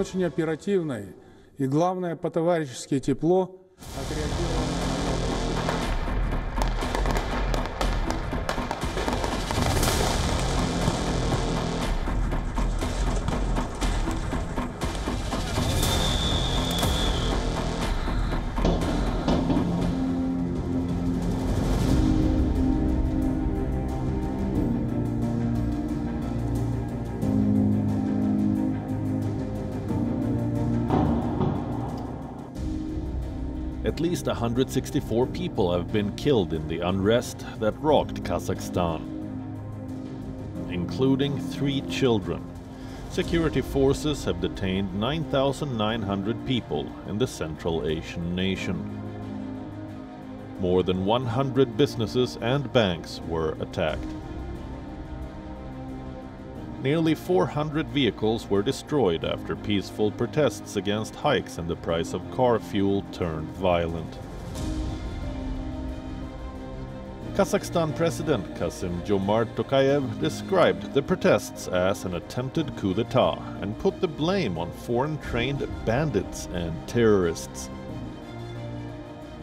Очень оперативный и, главное, по-товарищески тепло At least 164 people have been killed in the unrest that rocked Kazakhstan, including three children. Security forces have detained 9,900 people in the Central Asian nation. More than 100 businesses and banks were attacked. Nearly 400 vehicles were destroyed after peaceful protests against hikes in the price of car fuel turned violent. Kazakhstan President Kasim Jomart Tokayev described the protests as an attempted coup d'etat and put the blame on foreign trained bandits and terrorists.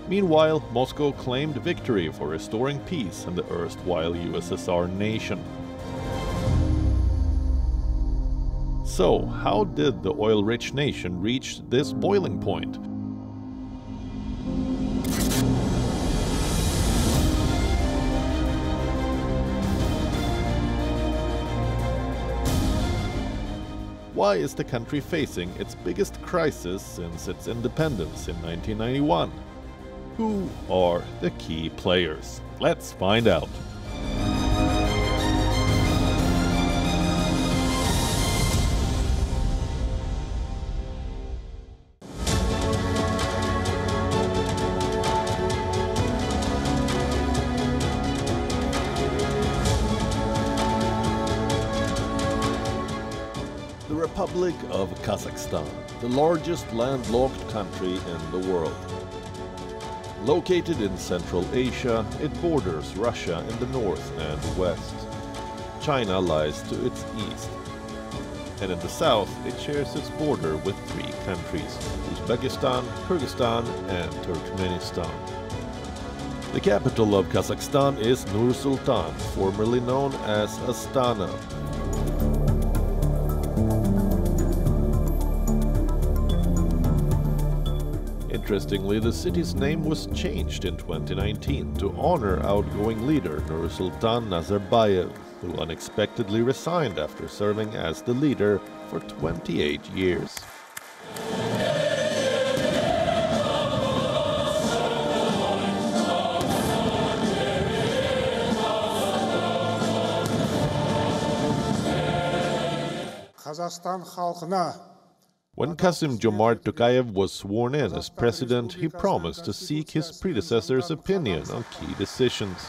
Meanwhile, Moscow claimed victory for restoring peace in the erstwhile USSR nation. So, how did the oil rich nation reach this boiling point? Why is the country facing its biggest crisis since its independence in 1991? Who are the key players? Let's find out. Republic of Kazakhstan, the largest landlocked country in the world. Located in Central Asia, it borders Russia in the north and west. China lies to its east. And in the south, it shares its border with three countries Uzbekistan, Kyrgyzstan, and Turkmenistan. The capital of Kazakhstan is Nur Sultan, formerly known as Astana. Interestingly, the city's name was changed in 2019 to honor outgoing leader Nursultan Nazarbayev, who unexpectedly resigned after serving as the leader for 28 years. Қазақстан халқына when Kasim Jomart Tokayev was sworn in as president, he promised to seek his predecessor's opinion on key decisions.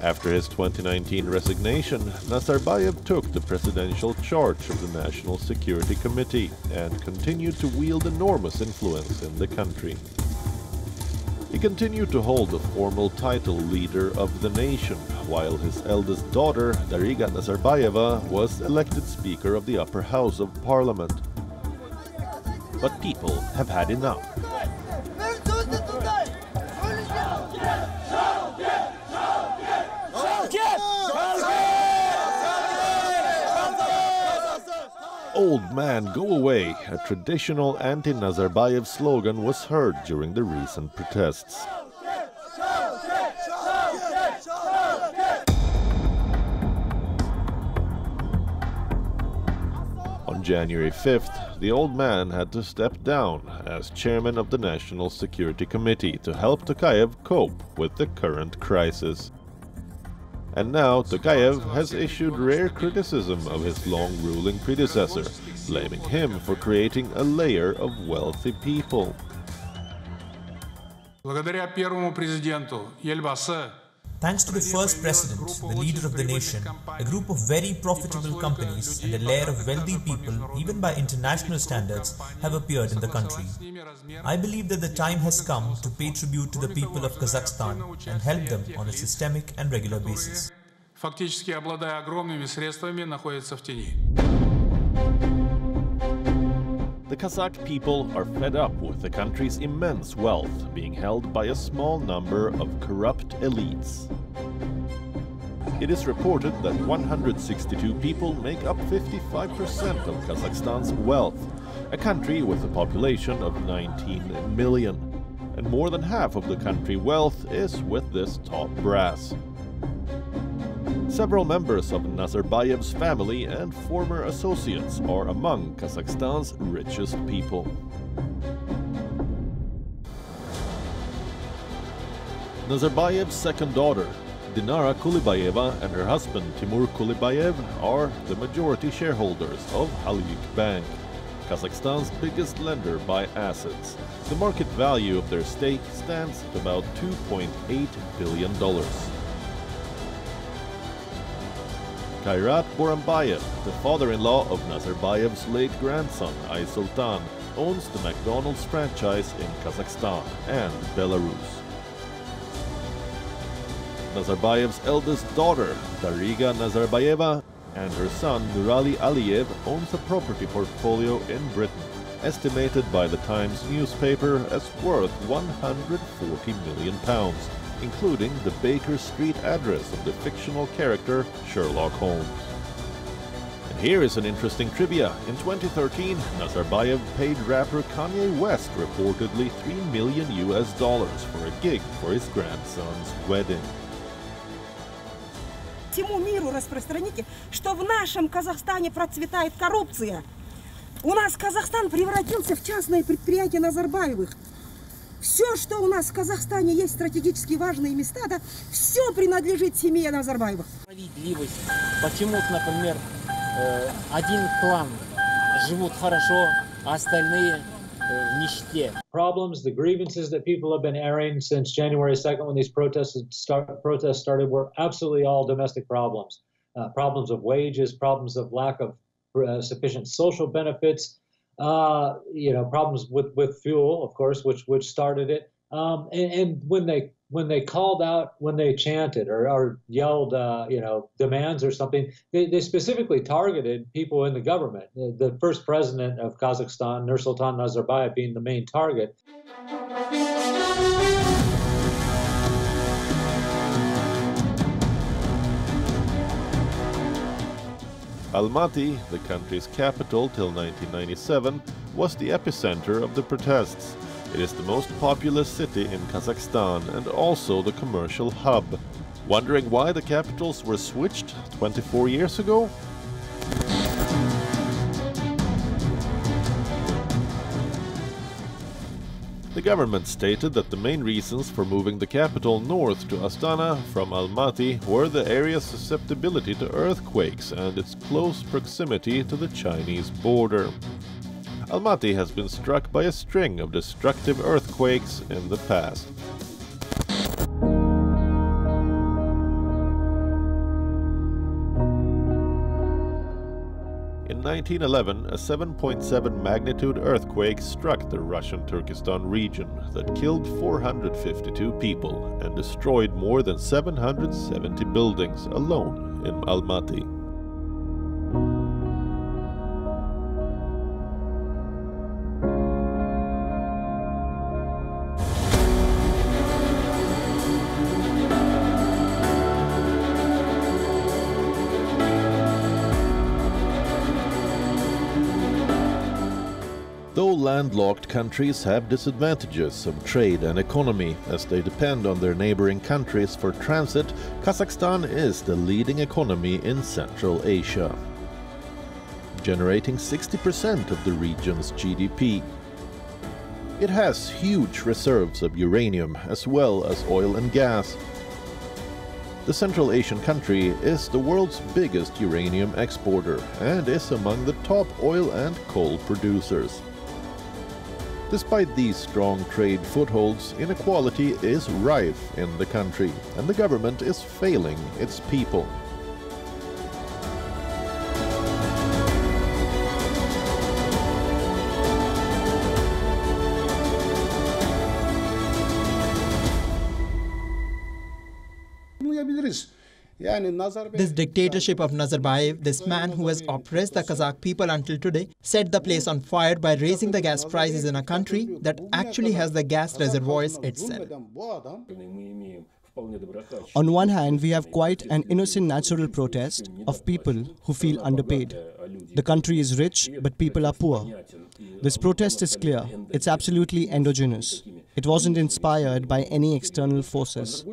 After his 2019 resignation, Nazarbayev took the presidential charge of the National Security Committee and continued to wield enormous influence in the country. He continued to hold the formal title leader of the nation, while his eldest daughter, Dariga Nazarbayeva, was elected Speaker of the upper house of parliament. But people have had enough. Old man, go away, a traditional anti Nazarbayev slogan was heard during the recent protests. On January 5th, the old man had to step down as chairman of the National Security Committee to help Tokayev cope with the current crisis. And now Tokayev has issued rare criticism of his long-ruling predecessor, blaming him for creating a layer of wealthy people. Благодаря первому президенту Ельбасы Thanks to the first president, the leader of the nation, a group of very profitable companies and a layer of wealthy people, even by international standards, have appeared in the country. I believe that the time has come to pay tribute to the people of Kazakhstan and help them on a systemic and regular basis. фактически обладая огромными средствами, находятся в тени. The Kazakh people are fed up with the country's immense wealth being held by a small number of corrupt elites. It is reported that 162 people make up 55% of Kazakhstan's wealth, a country with a population of 19 million. And more than half of the country wealth is with this top brass. Several members of Nazarbayev's family and former associates are among Kazakhstan's richest people. Nazarbayev's second daughter, Dinara Kulibayeva, and her husband Timur Kulibayev are the majority shareholders of Halyk Bank, Kazakhstan's biggest lender by assets. The market value of their stake stands at about $2.8 billion. Kairat Boranbayev, the father-in-law of Nazarbayev's late grandson, Aisultan, owns the McDonald's franchise in Kazakhstan and Belarus. Nazarbayev's eldest daughter, Dariga Nazarbayeva, and her son Nurali Aliyev owns a property portfolio in Britain, estimated by the Times newspaper as worth 140 million pounds, including the Baker Street address of the fictional character Sherlock Holmes. And here is an interesting trivia. In 2013, Nazarbayev paid rapper Kanye West reportedly 3 million US dollars for a gig for his grandson's wedding. всему миру распространите, что в нашем Казахстане процветает коррупция. У нас Казахстан превратился в частное предприятие Назарбаевых. Все, что у нас в Казахстане есть стратегически важные места, да, все принадлежит семье Назарбаевых. Справедливость. Почему, например, э, один клан живут хорошо, а остальные э, в нищете? problems, the grievances that people have been airing since January 2nd when these protests start, protests started were absolutely all domestic problems. Uh, problems of wages, problems of lack of uh, sufficient social benefits, uh, you know, problems with, with fuel, of course, which which started it. Um, and, and, when they when they called out, when they chanted or, or yelled, uh, you know, demands or something, they, they specifically targeted people in the government. The, the first president of Kazakhstan, Nursultan Nazarbayev, being the main target. Almaty, the country's capital till 1997, was the epicenter of the protests. It is the most populous city in Kazakhstan and also the commercial hub. Wondering why the capitals were switched 24 years ago? The government stated that the main reasons for moving the capital north to Astana from Almaty were the area's susceptibility to earthquakes and its close proximity to the Chinese border. Almaty has been struck by a string of destructive earthquakes in the past. 1911, a 7.7 magnitude earthquake struck the Russian Turkestan region that killed 452 people and destroyed more than 770 buildings alone in Almaty. Landlocked countries have disadvantages of trade and economy as they depend on their neighboring countries for transit, Kazakhstan is the leading economy in Central Asia, generating 60% of the region's GDP. It has huge reserves of uranium as well as oil and gas. The Central Asian country is the world's biggest uranium exporter and is among the top oil and coal producers. Despite these strong trade footholds, inequality is rife in the country, and the government is failing its people. This dictatorship of Nazarbayev, this man who has oppressed the Kazakh people until today, set the place on fire by raising the gas prices in a country that actually has the gas reservoirs itself. On one hand, we have quite an innocent natural protest of people who feel underpaid. The country is rich, but people are poor. This protest is clear. It's absolutely endogenous. It wasn't inspired by any external forces.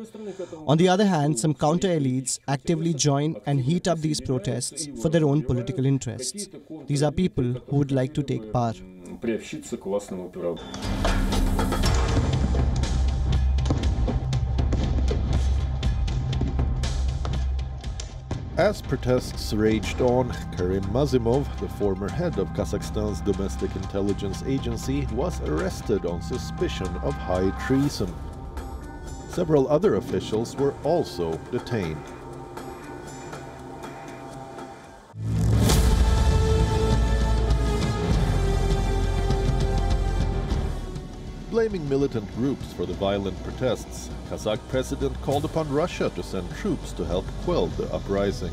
On the other hand, some counter elites actively join and heat up these protests for their own political interests. These are people who would like to take power. As protests raged on, Karim Massimov, the former head of Kazakhstan's domestic intelligence agency, was arrested on suspicion of high treason. Several other officials were also detained. Blaming militant groups for the violent protests, Kazakh president called upon Russia to send troops to help quell the uprising.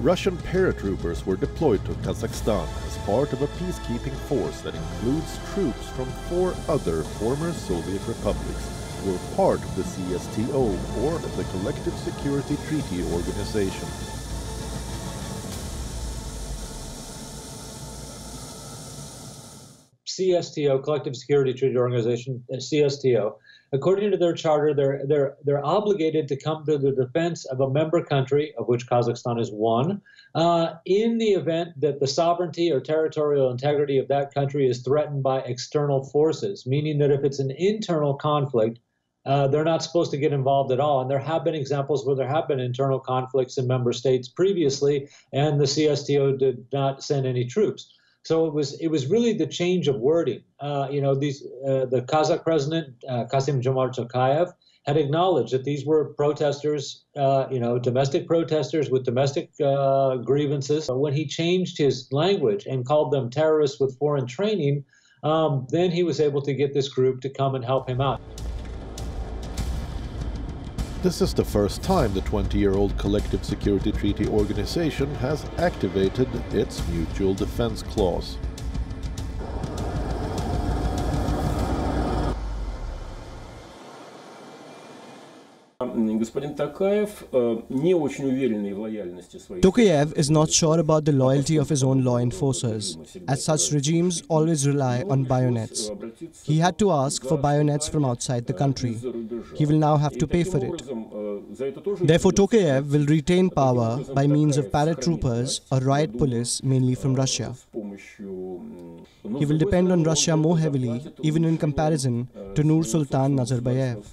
Russian paratroopers were deployed to Kazakhstan as part of a peacekeeping force that includes troops from four other former Soviet republics who were part of the CSTO, or the Collective Security Treaty Organization. CSTO, Collective Security Treaty Organization, uh, CSTO, according to their charter, they're they're they're obligated to come to the defense of a member country, of which Kazakhstan is one, uh, in the event that the sovereignty or territorial integrity of that country is threatened by external forces. Meaning that if it's an internal conflict, uh, they're not supposed to get involved at all. And there have been examples where there have been internal conflicts in member states previously, and the CSTO did not send any troops. So it was it was really the change of wording. Uh, you know, these uh, the Kazakh president uh, Kasim Jomart Tokayev had acknowledged that these were protesters, uh, you know, domestic protesters with domestic uh, grievances. But when he changed his language and called them terrorists with foreign training, um, then he was able to get this group to come and help him out. This is the first time the 20-year-old Collective Security Treaty Organization has activated its Mutual Defense Clause. Tokayev is not sure about the loyalty of his own law enforcers, as such regimes always rely on bayonets. He had to ask for bayonets from outside the country. He will now have to pay for it. Therefore, Tokayev will retain power by means of paratroopers or riot police, mainly from Russia. He will depend on Russia more heavily, even in comparison to Nur Sultan Nazarbayev.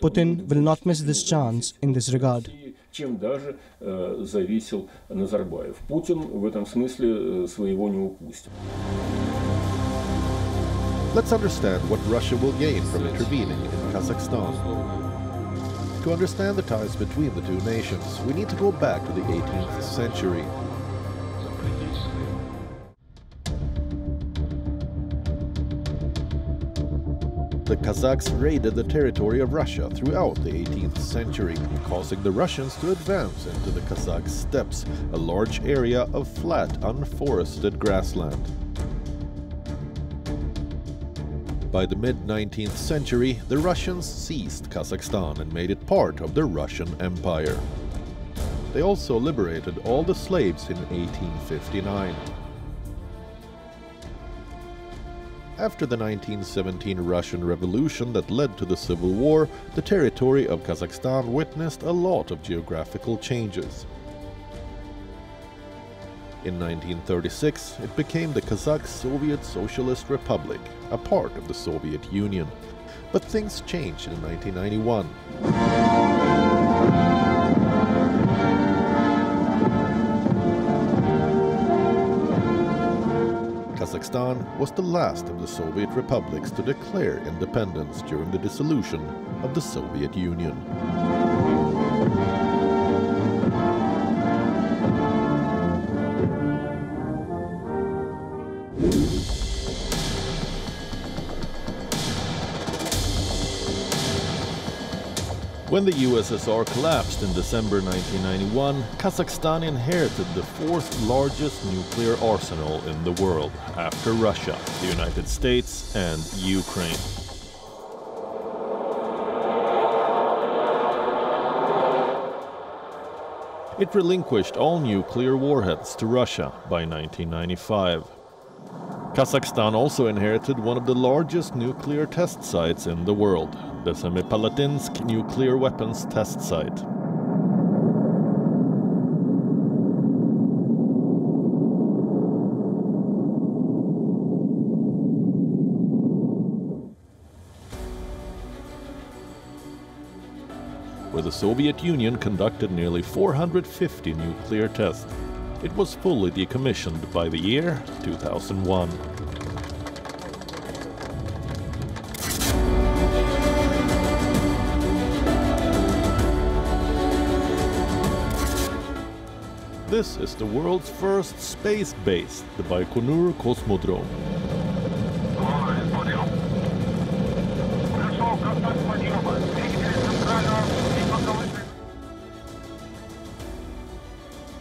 Putin will not miss this chance in this regard. чем даже э, зависел Назарбаев. Путин в этом смысле э, своего не упустит. Let's understand what Russia will gain from intervening in Kazakhstan. To understand the ties between the two nations, we need to go back to the 18th century. The Kazakhs raided the territory of Russia throughout the 18th century, causing the Russians to advance into the Kazakh steppes, a large area of flat, unforested grassland. By the mid-19th century, the Russians seized Kazakhstan and made it part of the Russian Empire. They also liberated all the slaves in 1859. After the 1917 Russian Revolution that led to the Civil War, the territory of Kazakhstan witnessed a lot of geographical changes. In 1936, it became the Kazakh Soviet Socialist Republic, a part of the Soviet Union. But things changed in 1991. Kazakhstan was the last of the Soviet republics to declare independence during the dissolution of the Soviet Union. When the USSR collapsed in December 1991, Kazakhstan inherited the fourth largest nuclear arsenal in the world, after Russia, the United States and Ukraine. It relinquished all nuclear warheads to Russia by 1995. Kazakhstan also inherited one of the largest nuclear test sites in the world, the Semipalatinsk nuclear weapons test site. Where the Soviet Union conducted nearly 450 nuclear tests. It was fully decommissioned by the year 2001. This is the world's first space base, the Baikonur Cosmodrome.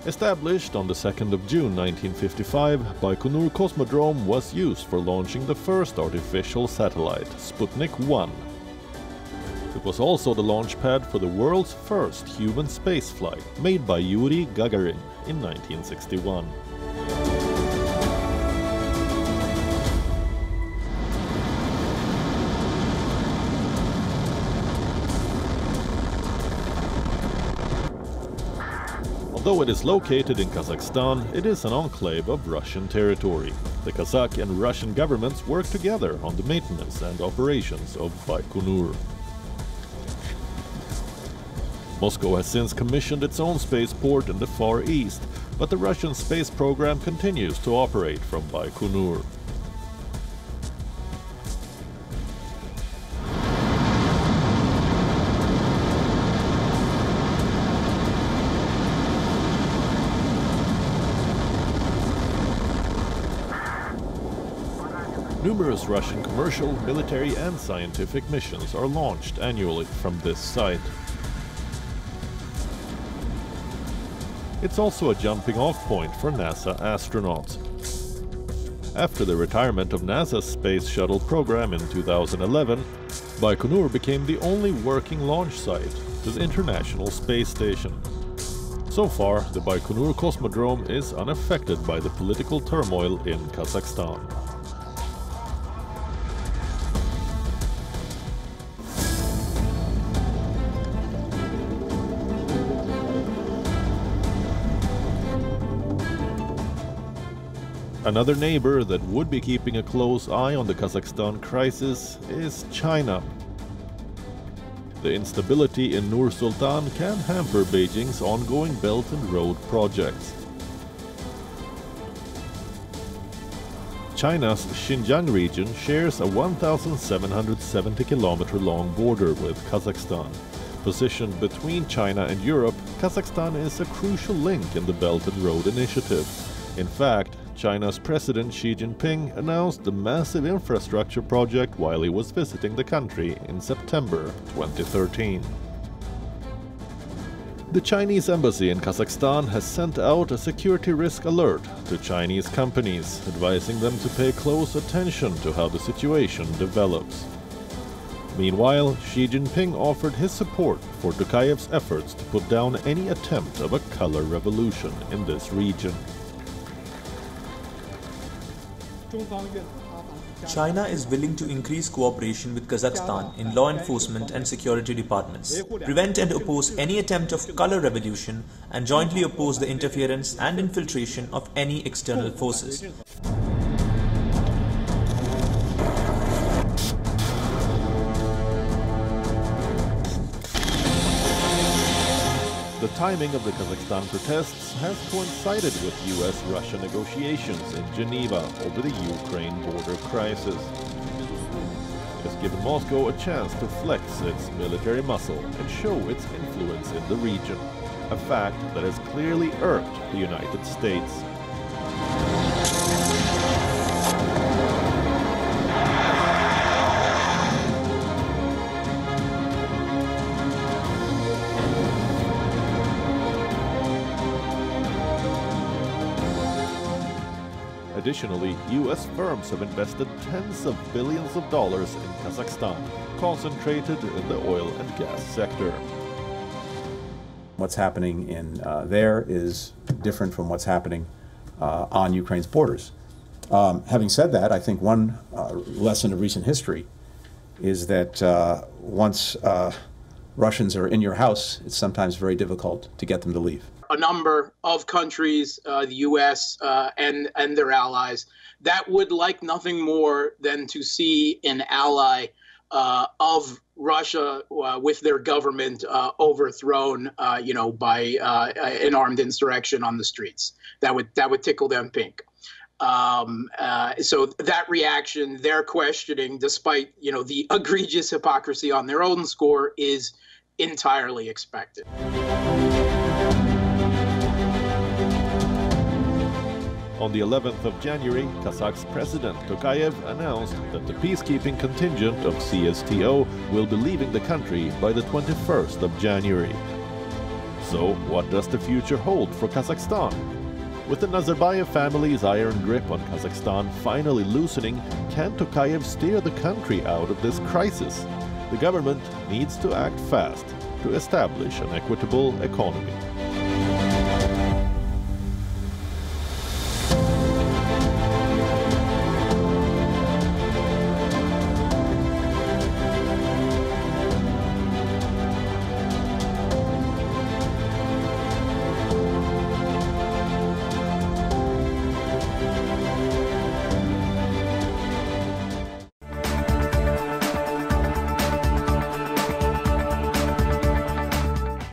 Established on the 2nd of June 1955, Baikonur Cosmodrome was used for launching the first artificial satellite, Sputnik 1. It was also the launch pad for the world's first human spaceflight, made by Yuri Gagarin in 1961. Although it is located in Kazakhstan, it is an enclave of Russian territory. The Kazakh and Russian governments work together on the maintenance and operations of Baikonur. Moscow has since commissioned its own spaceport in the Far East, but the Russian space program continues to operate from Baikonur. Numerous Russian commercial, military and scientific missions are launched annually from this site. It's also a jumping off point for NASA astronauts. After the retirement of NASA's Space Shuttle program in 2011, Baikonur became the only working launch site, to the International Space Station. So far, the Baikonur Cosmodrome is unaffected by the political turmoil in Kazakhstan. Another neighbor that would be keeping a close eye on the Kazakhstan crisis is China. The instability in Nur Sultan can hamper Beijing's ongoing Belt and Road projects. China's Xinjiang region shares a 1,770 kilometer long border with Kazakhstan. Positioned between China and Europe, Kazakhstan is a crucial link in the Belt and Road Initiative. In fact, China's President Xi Jinping announced the massive infrastructure project while he was visiting the country in September 2013. The Chinese embassy in Kazakhstan has sent out a security risk alert to Chinese companies, advising them to pay close attention to how the situation develops. Meanwhile, Xi Jinping offered his support for Tokayev's efforts to put down any attempt of a color revolution in this region. China is willing to increase cooperation with Kazakhstan in law enforcement and security departments, prevent and oppose any attempt of color revolution, and jointly oppose the interference and infiltration of any external forces. Timing of the Kazakhstan protests has coincided with US-Russia negotiations in Geneva over the Ukraine border crisis. It has given Moscow a chance to flex its military muscle and show its influence in the region, a fact that has clearly irked the United States. Additionally, US firms have invested tens of billions of dollars in Kazakhstan, concentrated in the oil and gas sector. What's happening in uh, there is different from what's happening uh, on Ukraine's borders. Um, having said that, I think one uh, lesson of recent history is that uh, once uh, Russians are in your house, it's sometimes very difficult to get them to leave a number of countries, uh, the U.S. Uh, and and their allies, that would like nothing more than to see an ally uh, of Russia uh, with their government uh, overthrown, uh, you know, by an armed insurrection on the streets. That would that would tickle them pink. Um, so that reaction, their questioning, despite you know the egregious hypocrisy on their own score, is entirely expected. On the 11th of January, Kazakh's President Tokayev announced that the peacekeeping contingent of CSTO will be leaving the country by the 21st of January. So, what does the future hold for Kazakhstan? With the Nazarbayev family's iron grip on Kazakhstan finally loosening, can Tokayev steer the country out of this crisis? The government needs to act fast to establish an equitable economy.